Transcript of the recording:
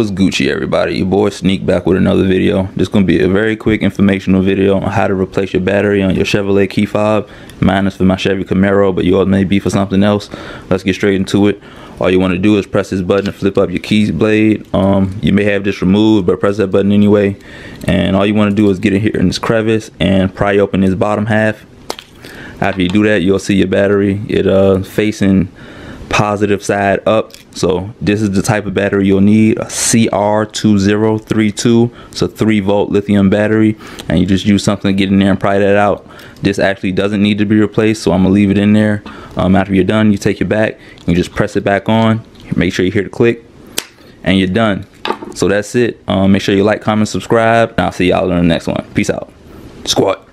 What's Gucci everybody? Your boy Sneak back with another video. This to be a very quick informational video on how to replace your battery on your Chevrolet key fob. Mine is for my Chevy Camaro, but yours may be for something else. Let's get straight into it. All you want to do is press this button and flip up your keys blade. Um, you may have this removed, but press that button anyway. And all you want to do is get in here in this crevice and pry open this bottom half. After you do that, you'll see your battery. It uh facing positive side up. So this is the type of battery you'll need a CR2032 it's a 3 volt lithium battery and you just use something to get in there and pry that out. This actually doesn't need to be replaced so I'm gonna leave it in there. Um, after you're done you take it back you just press it back on make sure you hear the click and you're done. So that's it. Um, make sure you like comment subscribe and I'll see y'all in the next one. Peace out. Squad